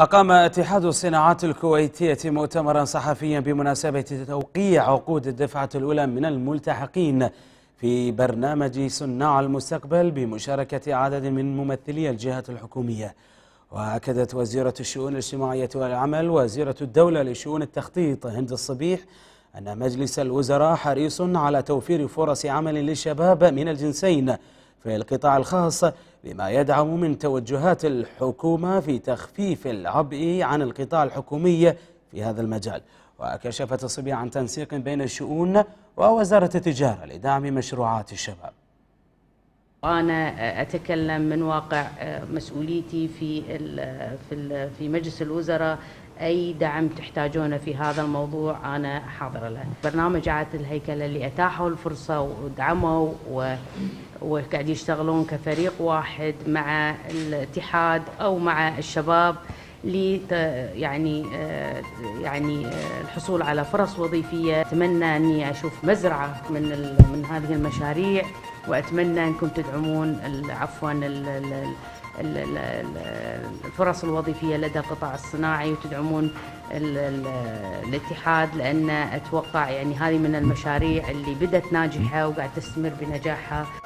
أقام اتحاد الصناعات الكويتية مؤتمرا صحفيا بمناسبة توقيع عقود الدفعة الأولى من الملتحقين في برنامج صناع المستقبل بمشاركة عدد من ممثلي الجهات الحكومية. وأكدت وزيرة الشؤون الاجتماعية والعمل وزيرة الدولة لشؤون التخطيط هند الصبيح أن مجلس الوزراء حريص على توفير فرص عمل للشباب من الجنسين في القطاع الخاص بما يدعم من توجهات الحكومة في تخفيف العبء عن القطاع الحكومي في هذا المجال. وكشفت الصبية عن تنسيق بين الشؤون ووزارة التجارة لدعم مشروعات الشباب. أنا أتكلم من واقع مسؤوليتي في في مجلس الوزراء أي دعم تحتاجونه في هذا الموضوع أنا حاضرة له. برنامج إعادة الهيكلة اللي أتاحوا الفرصة ودعموا و... وقاعد يشتغلون كفريق واحد مع الاتحاد أو مع الشباب لي يعني يعني الحصول على فرص وظيفية. أتمنى أني أشوف مزرعة من من هذه المشاريع. وأتمنى أنكم تدعمون عفوا الفرص الوظيفية لدى القطاع الصناعي وتدعمون الاتحاد لأن أتوقع يعني هذه من المشاريع اللي بدت ناجحة وقاعد تستمر بنجاحها.